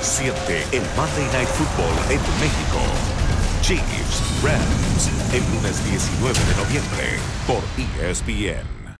Siente el Monday Night Football en México. Chiefs Rams el lunes 19 de noviembre por ESPN.